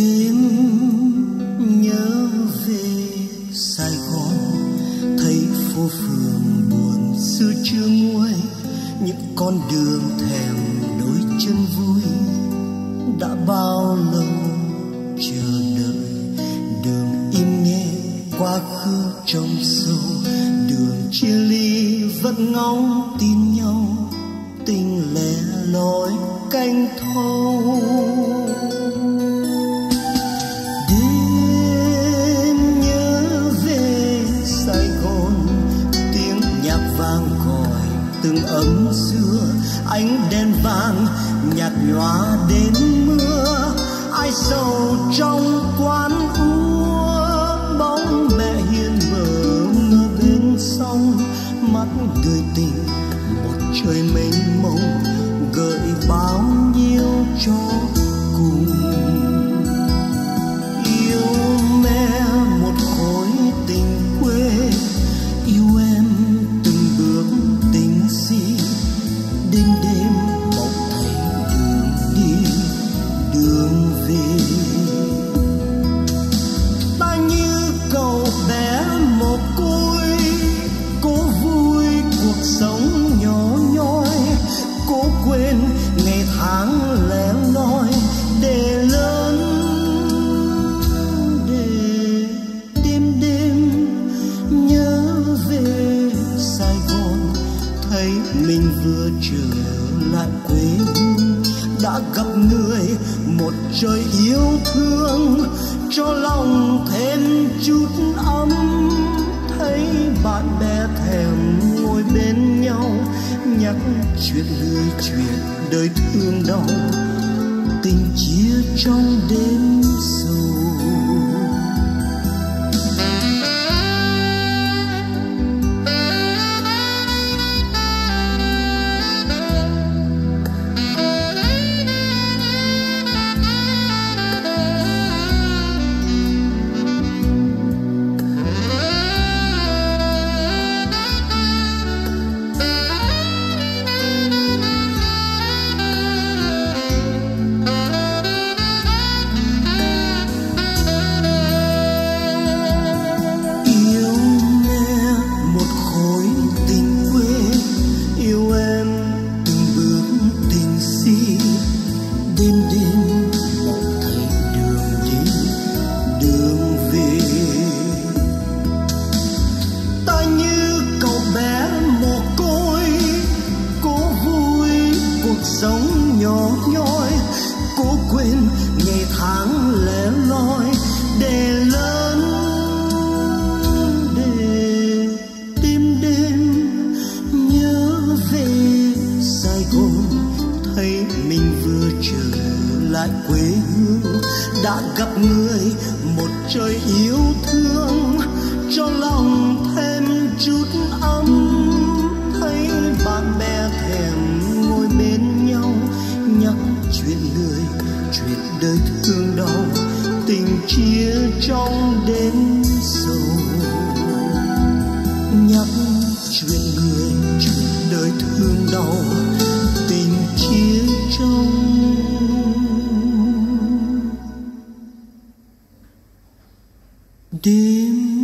đêm nhớ về Sài Gòn, thấy phố phường buồn xưa chưa nguôi, những con đường thèm đôi chân vui đã bao lâu chờ đợi. Đường im nghe quá khứ trong sâu, đường chia ly vẫn ngóng tin nhau, tình lẻ loi canh thâu. vàng nhạt nhòa đến mưa ai sầu trong quán mình vừa trở lại quê hương, đã gặp người, một trời yêu thương. Cho lòng thêm chút ấm, thấy bạn bè thèm ngồi bên nhau. Nhắc chuyện người chuyện đời thương đau, tình chia trong đêm sâu gặp người một trời yêu thương, cho lòng thêm chút ấm. Thấy bạn bè thèm ngồi bên nhau, nhắc chuyện người, chuyện đời thương đau, tình chia trong đêm sầu. Nhắc chuyện người, chuyện đời thương đau Dim